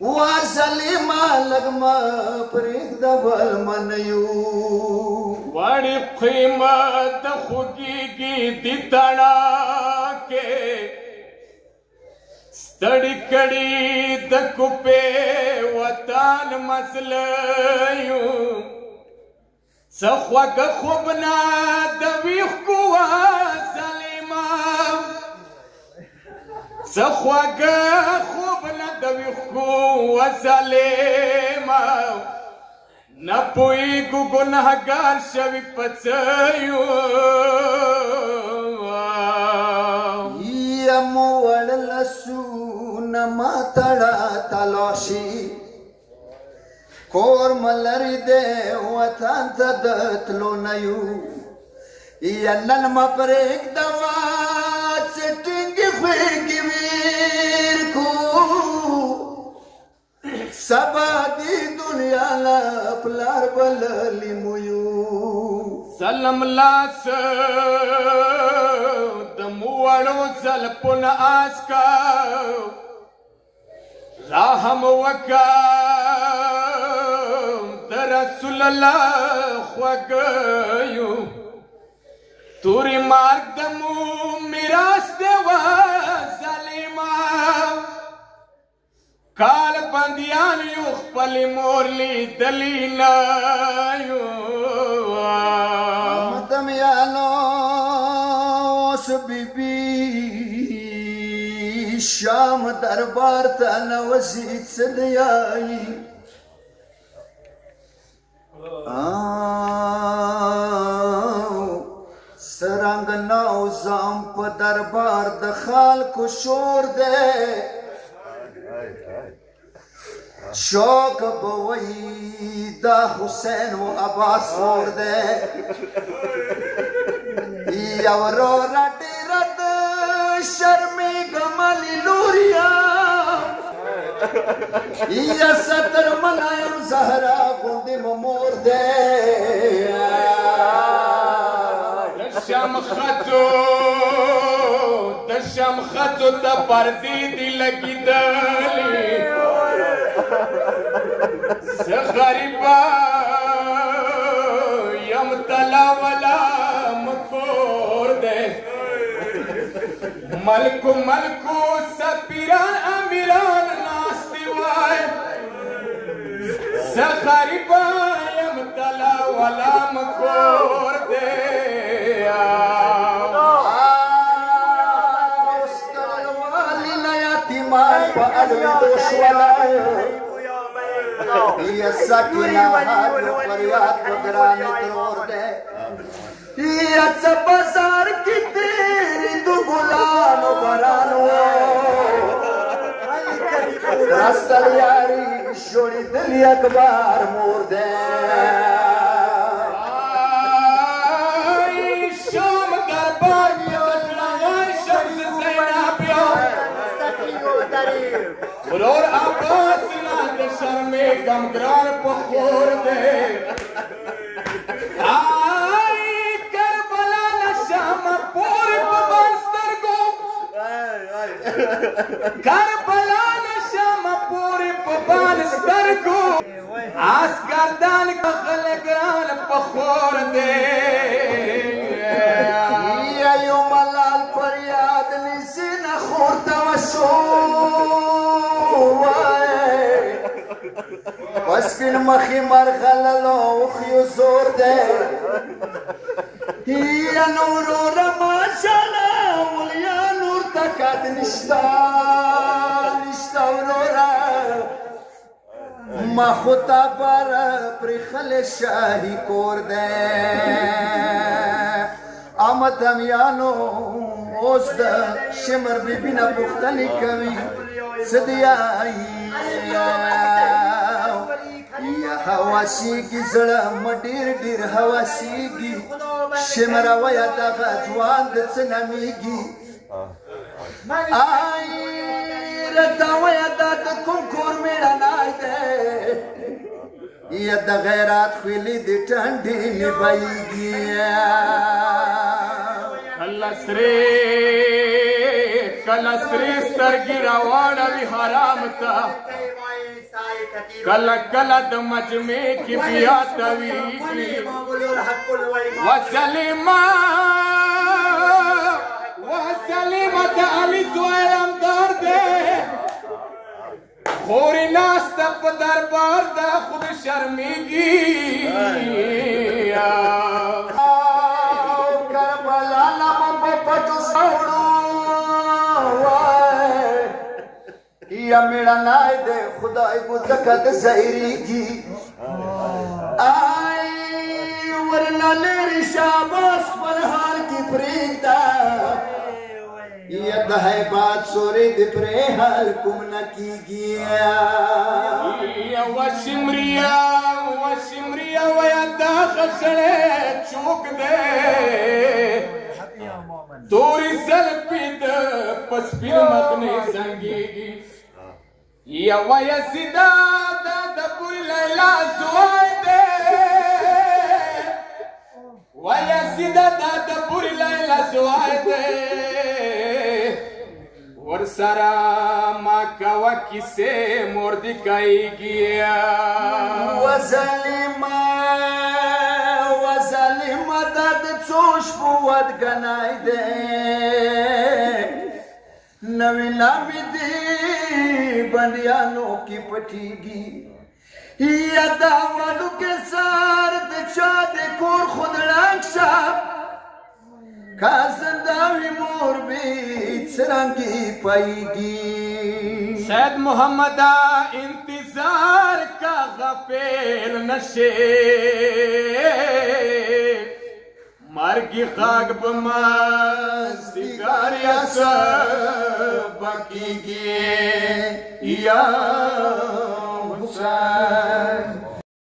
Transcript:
وا سلیما لګما پرېږ د بل منیو وړي قیمت خوږیږي د تڼا کې ستړي کړي د کوپې وطن مسلیو څخوږ خوبنا د ویخ کوه سلیما څخوږ دمخو وسلیمه نپویگو گناهگار شوی پچیو یمو وڑلسو نماتڑا تلاشی کور ملری دے وطان تدتلو نیو ینن مپریک دوان بگیر کو سبا دی دنیا لا پلار بللی مویو سلام لاس دموانو زلپن آسکا راهم وکم در رسول الله خوګیو توري مارګ دمو میراث دیوان سليمه کال بنديان یو خپل مور لیدلی نه یو مدم یانو سبي بي شام دربار ته نوزي صدیاي آه نظام پا دربار دخال کو شور دے شوق بوئی دا حسین و عباس خور دے یو رو رٹی رد شرمی گمالی لوریا یا ستر ملائم زہرہ گلدی ممور دے شمخته د شمخته د پردې دی لګیدلې زه غریبا یم تلا ولا مکور دې ملکو ملکو سپیران امیران ناستی وای زه غریبا تلا ولا पी अस बसारी तू गुलाम छोड़ी दी अखबार हो لور عباس لا د شرمې غمګران په خور دې آی کربلا نشم پور په منستر کو کربلا نشم پور په منستر کو آس گردان خلګران په خور دې سپین مخی مرخلل او خیو زور دے یا نورو رما شالا ولیا نور تکات نشتا نشتا ورورا ما خطا پر پرخل شاہی کور دے آمد همیانو اوس د شمر بیبی نه پوښتنې کوي څه دی یا حواسیږي زړه مې ډېر ډېر حواسیږي شمره ویا دغه ځوان د څه نامیږي آی رته ویا دا د کوم کور میړه نای دی یا د غیرات خویلي د ټنډې مې بایږي کله سرې کله سرې سترګې راواړوي حرام ته کل کل دمج میں کی بیا طویل وسلیما وسلیما تعالی دوائے دار دے خوری ناس تپ دربار دا خود شرمی گی میرا نائے دے کو زکت زہری آئی ورنہ لیری شاباس کی کی یہ دہائی بات حال کم نہ گیا ویدہ خدایا چوک دے پیت اپنی سنگیت یو یسدا د بول لیلا سویده و یسدا د بول لیلا سویده ور سرا ما کوا کیسه مرد کای گیا و ظالما و ظالما د څوش بود گنای ده نو لا بده بندیانوں کی پٹھی گی یادا مالو کے سار دچا دے کور خود رنگ شا کازن داوی مور بی چرنگی پائی گی سید محمدہ انتظار کا غفیل نشے Arki khag pamas dikar ya sabaki ki